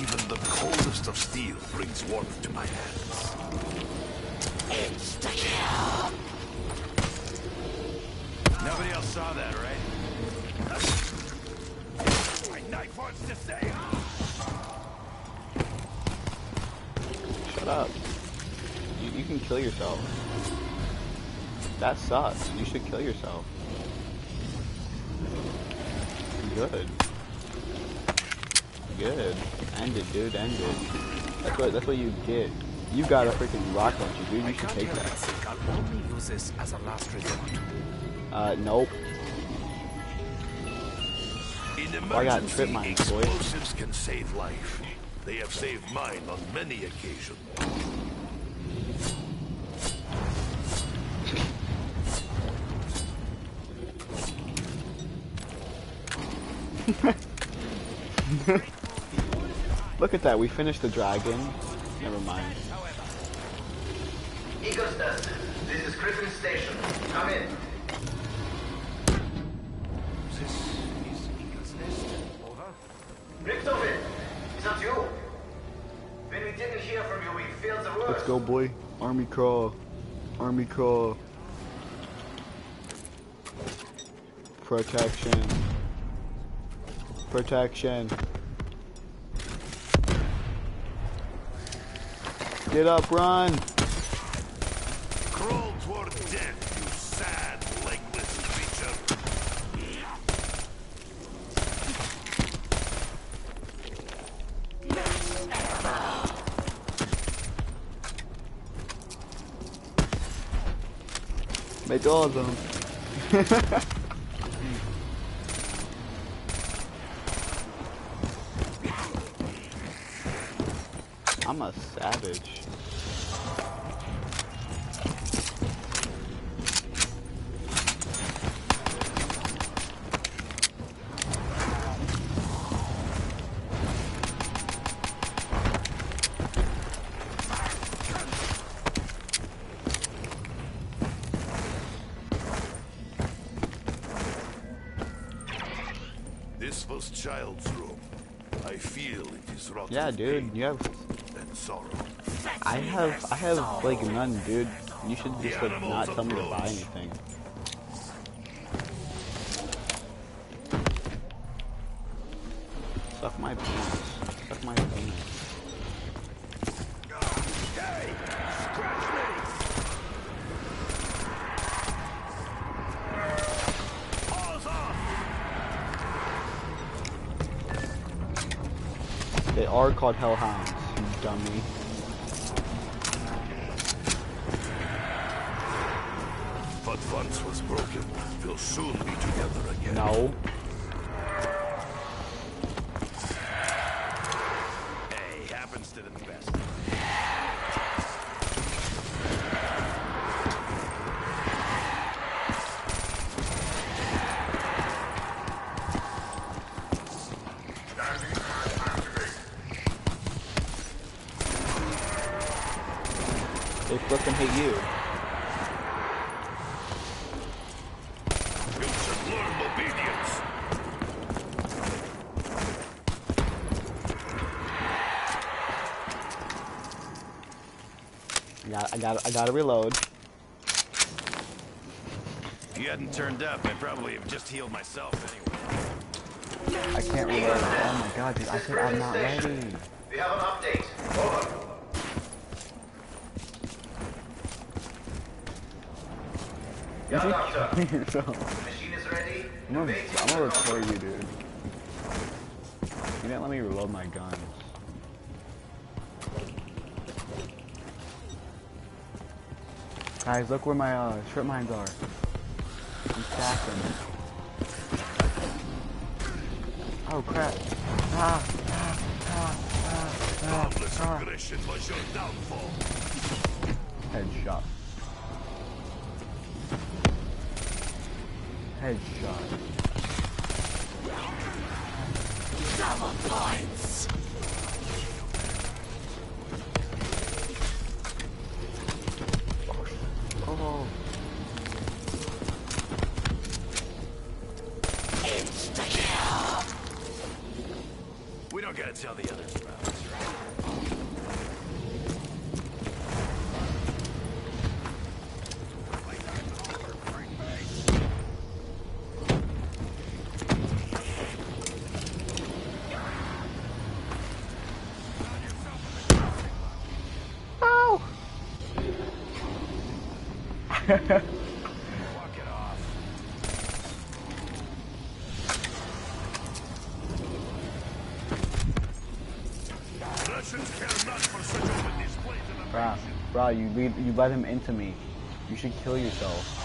Even the coldest of steel brings warmth to my hands. Nobody else saw that, right? My knife wants to stay. Shut up. You, you can kill yourself. That sucks. You should kill yourself. Good. Good. End it, dude. End it. That's what. That's what you get. You got a freaking rock launcher, dude. You should take that. I'll only use this as a last resort. Uh, nope. In I got trip mines, boy. explosives can save life. They have saved mine on many occasions. Look at that. We finished the dragon. Never mind. Eagle's Nest, this is Griffin Station. Come in. This is Eagle's Nest. Over. Richtofen, is that you? When we didn't hear from you, we feared the worst. Let's go, boy. Army crawl. Army crawl. Protection. Protection. Get up, run. Crawl toward death, you sad, legless creature. Make all of them. I'm a savage. Yeah, dude. You have. I have. I have like none, dude. You should just like not tell me to buy anything. Suck my penis. Suck my penis. Hey! Scratch me! Paws off! They are called hellhounds, you dummy. What once was broken will soon be together again. No. Hey, happens to the best. They fucking hate you. You should learn obedience. I got. I got. I gotta reload. If you hadn't turned up, I'd probably have just healed myself anyway. I can't reload. Oh my god, dude! I said I'm not ready. We have an update. Over. Yeah, Doctor. so, Machine is ready. I'm gonna, Waiting I'm gonna record you, dude. You didn't let me reload my guns. Guys, look where my uh, strip mines are. I'm stacking. Oh crap. Ah, ah, ah, ah, ah, ah. aggression was your downfall. Headshot. Headshot. Oh. We don't gotta tell the others about this, right? Walk it off. Russians care not for such open displays of Bruh, you lead, you let him into me. You should kill yourself.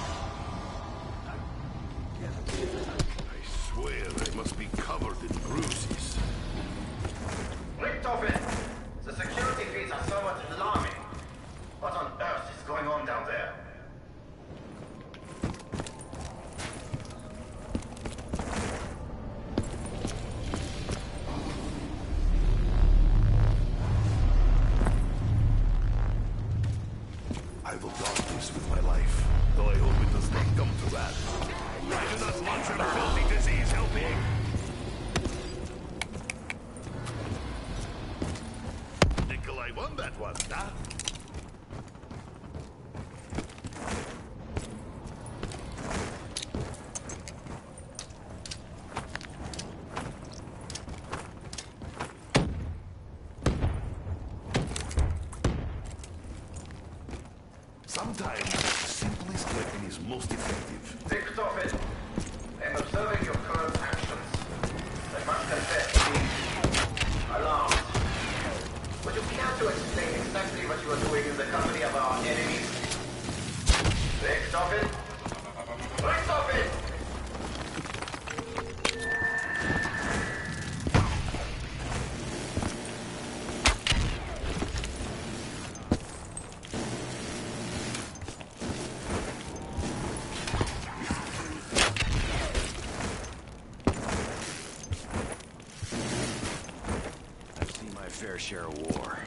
Share of war.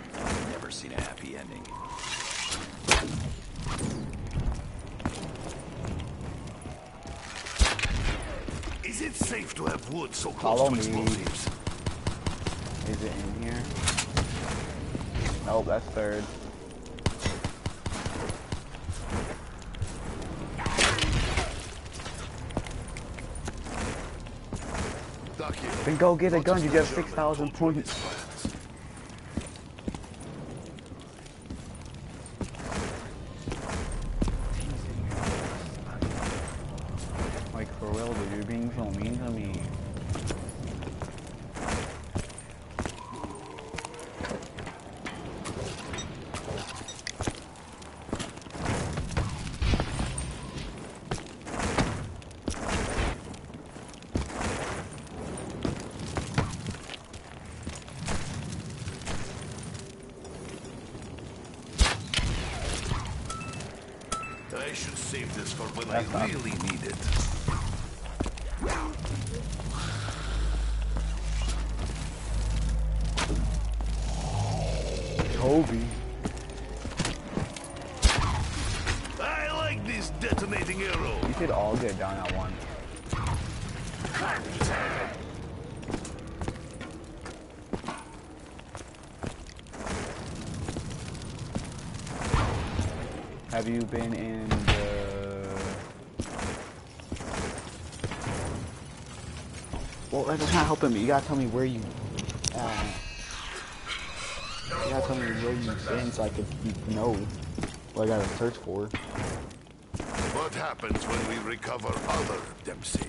Never seen a happy ending. Is it safe to have wood so close Follow to me. explosives? Is it in here? Nope, that's third. Duck here. Then go get a gun, you get 6,000 told you of points. That's helping me. You gotta tell me where you... Uh, you gotta tell me where you've been so I could know what I gotta search for. What happens when we recover other Dempsey?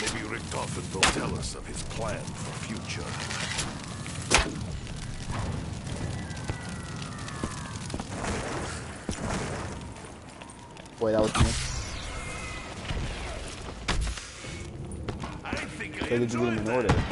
Maybe Richtofen will tell us of his plan for future. Boy, that was me. I think I So did you get them in that. order?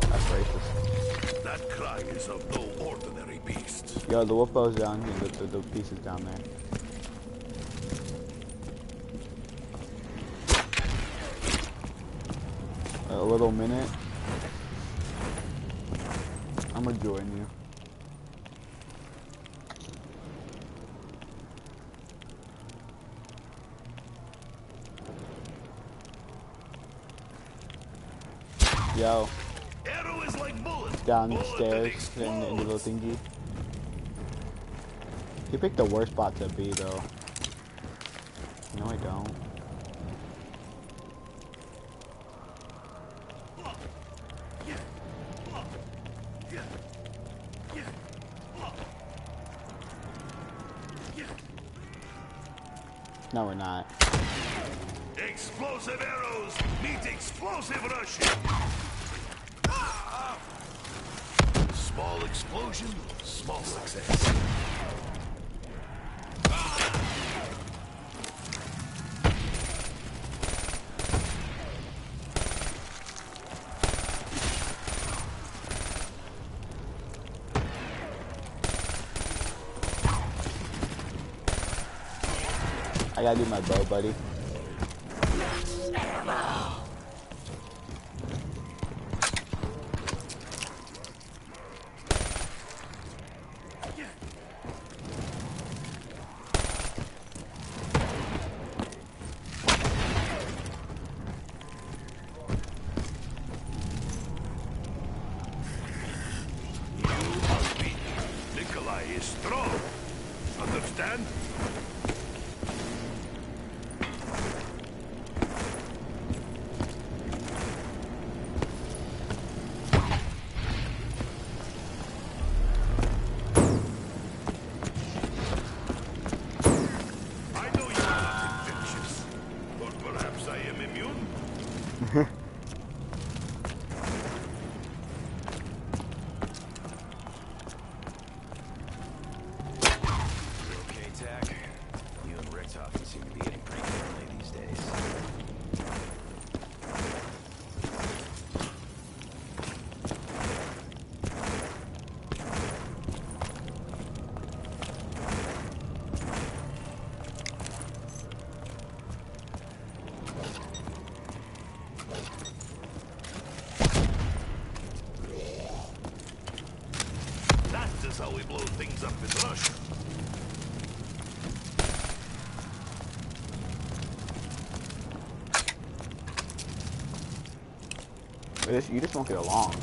That's racist. That cry is of no ordinary beast. Yo, the wolf bow's down here. The, the, the piece is down there. A little minute. I'm gonna join you. Yo, Arrow is like bullet. down the stairs in, in the little thingy. You picked the worst spot to be though. gotta my bow, buddy. That's how we blow things up in Russia. You just won't get along.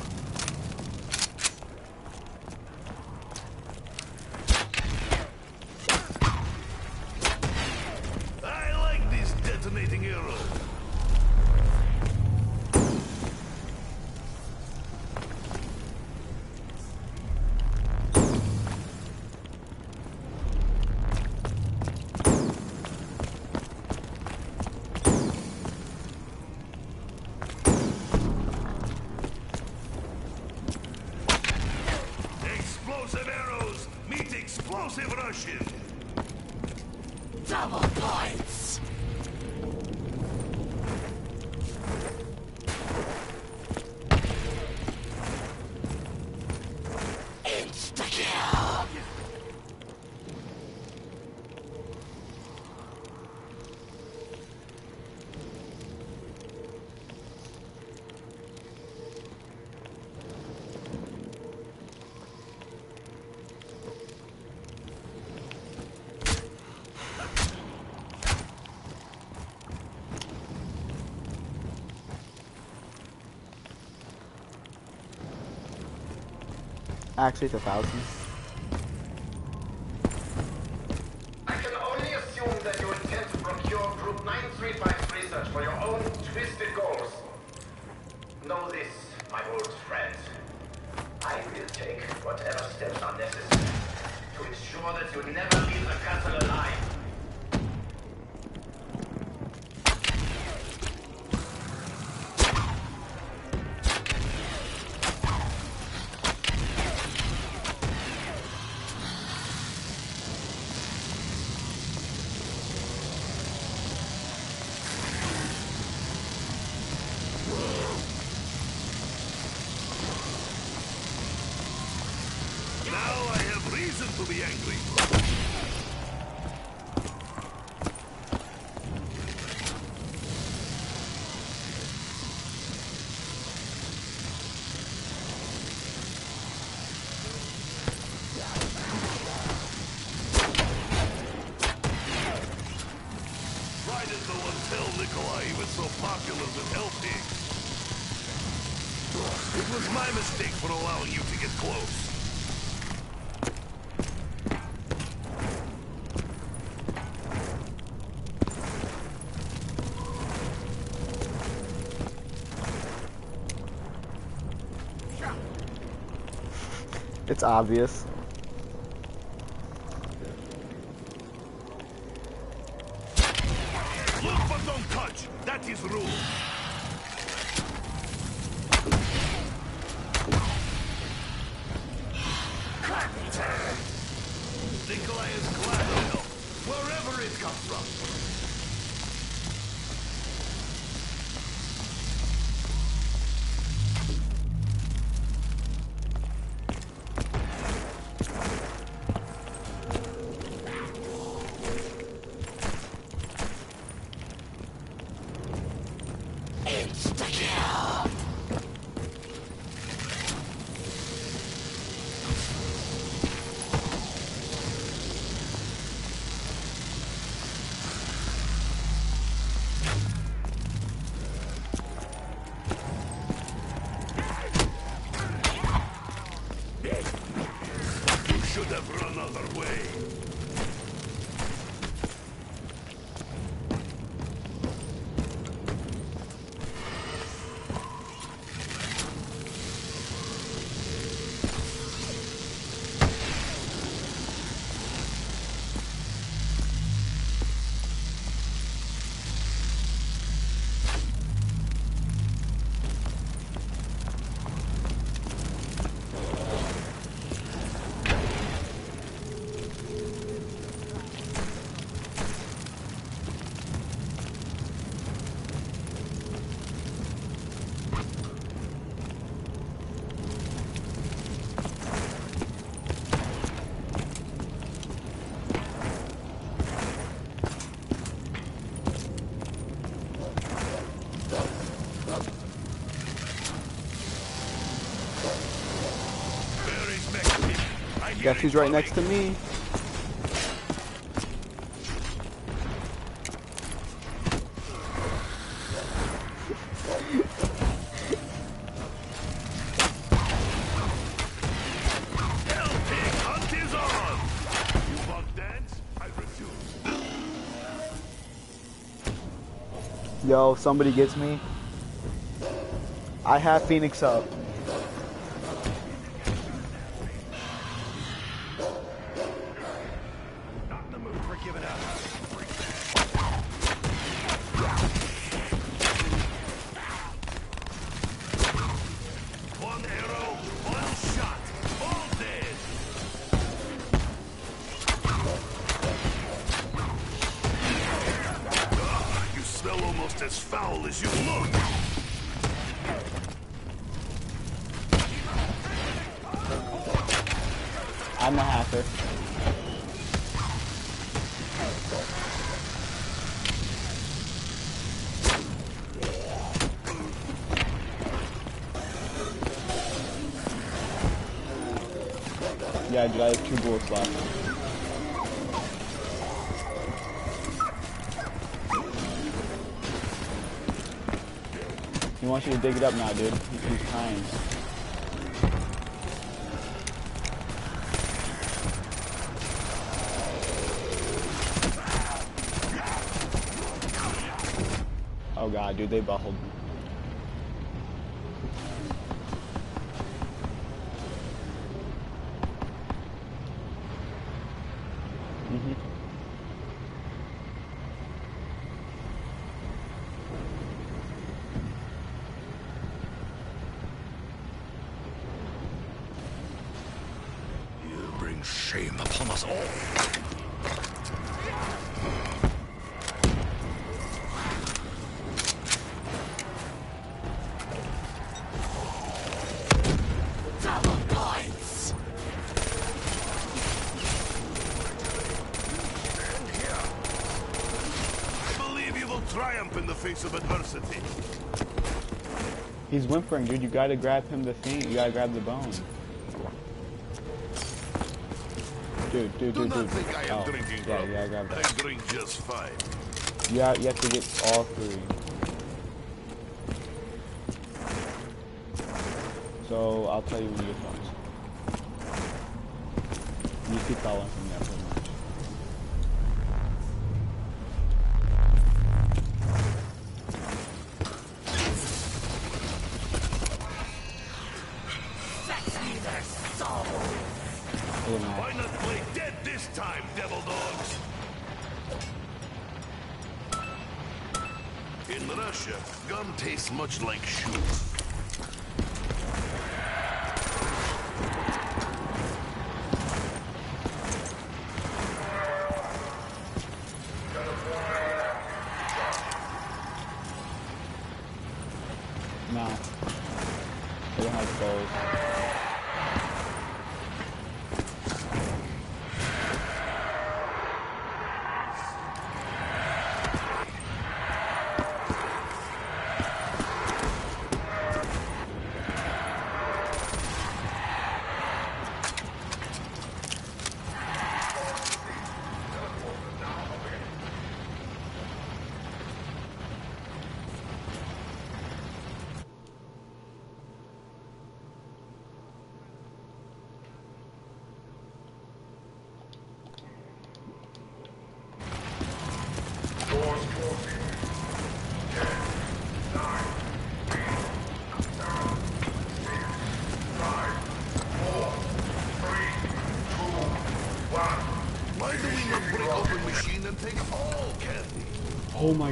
actually the thousand. It's obvious. Guess who's right next to me? Yo, somebody gets me. I have Phoenix up. Dig it up now, dude. He's trying. Oh god, dude, they buckled me. Mhm. You bring shame upon us all. Double points. And here. I believe you will triumph in the face of adversity. He's whimpering, dude. You gotta grab him the thing. You gotta grab the bone. Dude, dude, Do dude, dude. think I am Oh, drinking yeah, you gotta grab I that. drink just fine. You have, you have to get all three. So I'll tell you when you get those. You keep following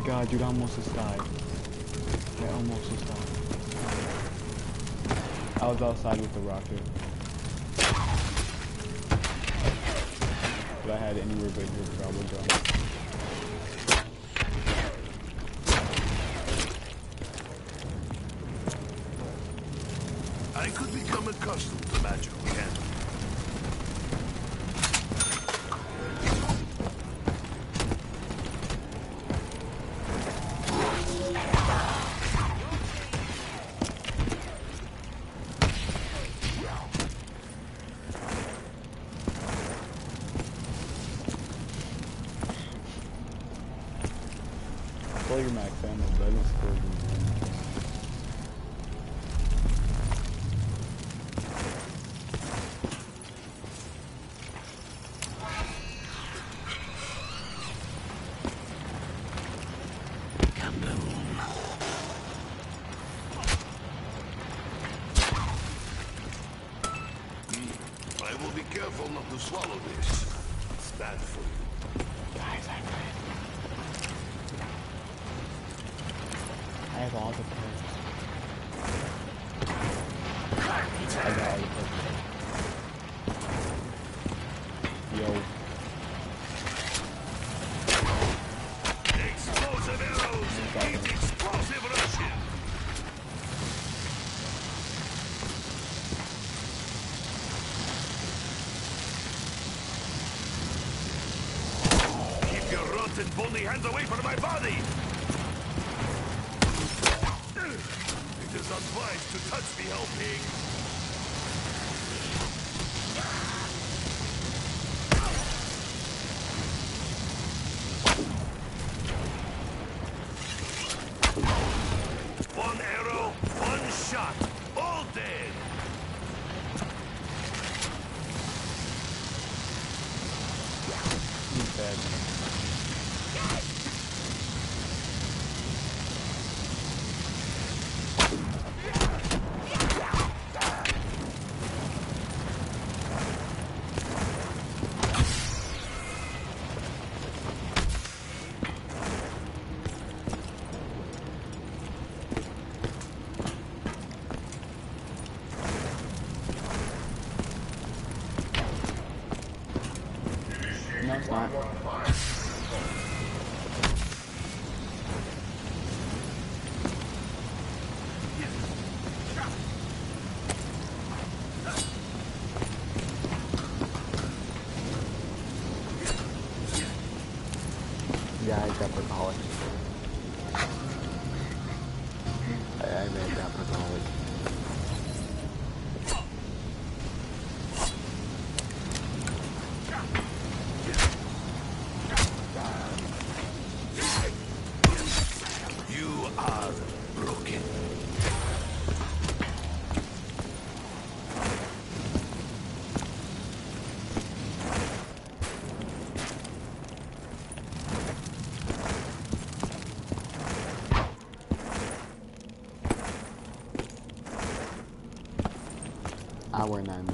god, dude, I almost just died. I almost just died. I was outside with the rocket. But I had anywhere but here for double jump. I could become accustomed to magical handling. alcoholic hour and nine minutes.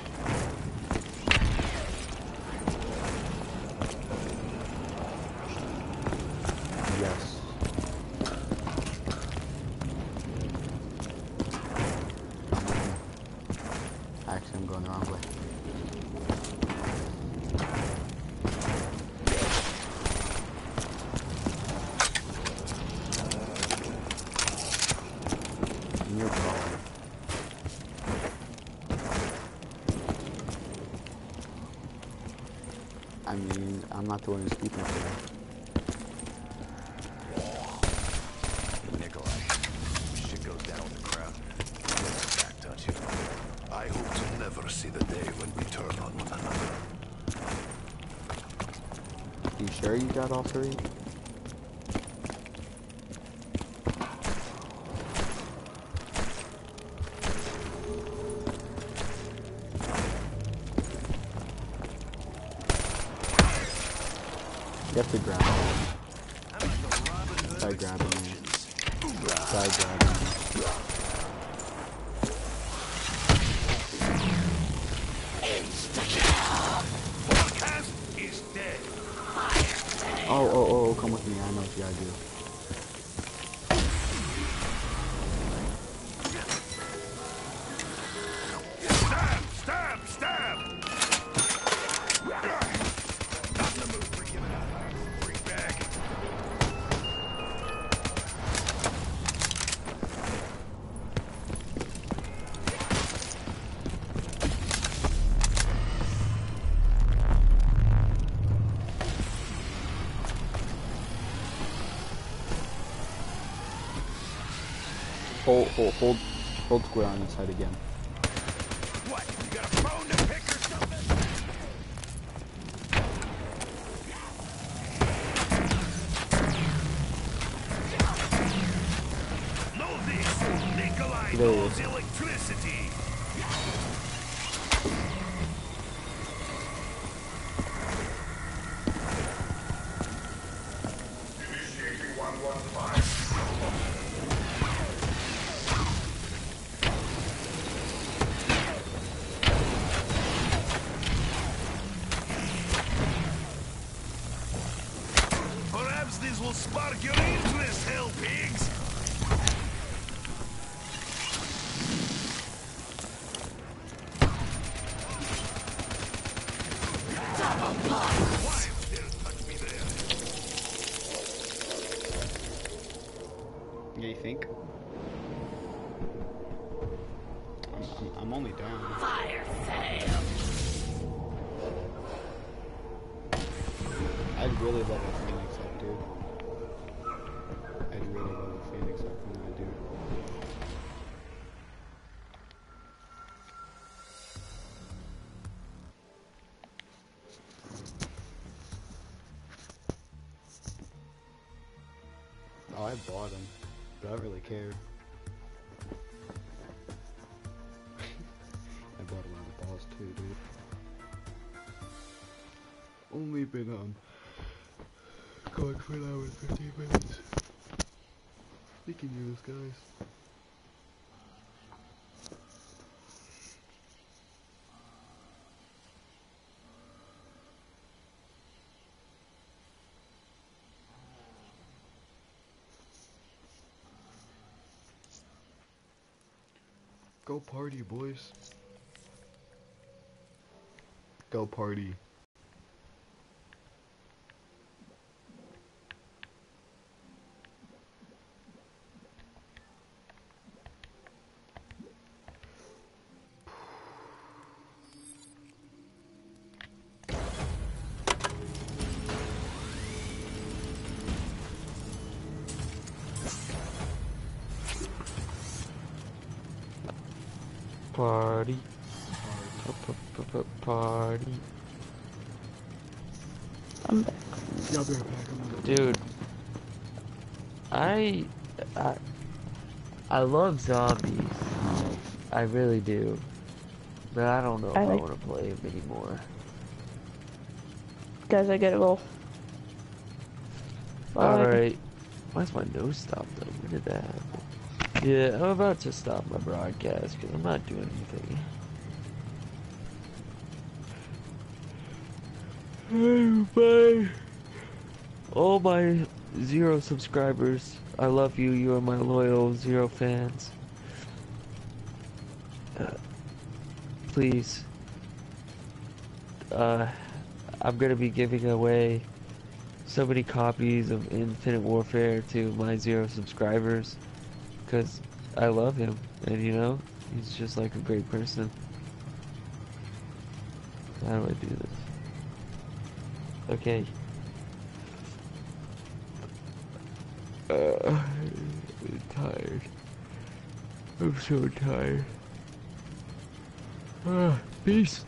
not the one who's speaking. Nikolai, shit goes down with the crowd. Back. I hope to never see the day when we turn on one another. You sure you got all three? Oh, oh, oh, come with me. I know what you gotta do. again. I don't really care. I bought a lot of balls too, dude. Only been um going for an hour and 15 minutes. We can do this, guys. Go party, boys. Go party. Love zombies. I really do. But I don't know if I I, want to play them anymore. Guys, I gotta go. Alright. Why's my nose stopped though? When did that happen? Yeah, I'm about to stop my broadcast because I'm not doing anything. Bye. All my zero subscribers, I love you. You are my loyal zero fans. Uh, please. Uh, I'm gonna be giving away so many copies of Infinite Warfare to my zero subscribers because I love him and you know he's just like a great person. How do I do this? Okay. Uh, I'm tired. I'm so tired. Ah, peace.